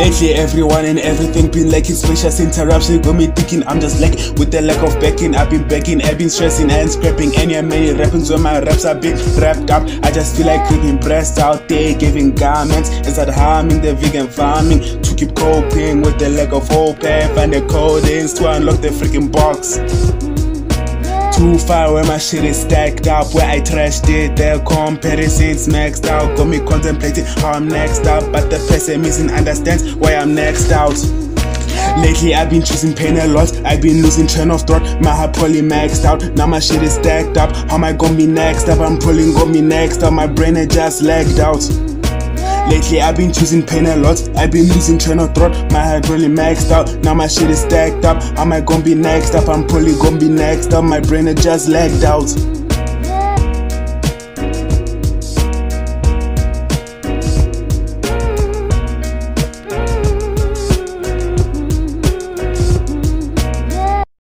Lately, everyone and everything been lacking spacious interruption. Got me thinking I'm just lacking with the lack of backing. I've been backing, I've been stressing and scrapping. Any many rappings when my raps are been wrapped up. I just feel like creeping breasts out there, giving garments inside harming the vegan farming to keep coping with the lack of hope. And find the codings to unlock the freaking box. Too far where my shit is stacked up. Where I trashed it, their comparisons maxed out. Got me contemplating how I'm next up But the pessimism understands why I'm next out. Lately I've been choosing pain a lot. I've been losing train of thought. My heart probably maxed out. Now my shit is stacked up. How am I gonna be next up? I'm pulling gonna be next up. My brain had just lagged out Lately I've been choosing pain a lot. I've been losing train of thought. My head really maxed out. Now my shit is stacked up. Am I gonna be next up? I'm probably gonna be next up. My brain had just lagged out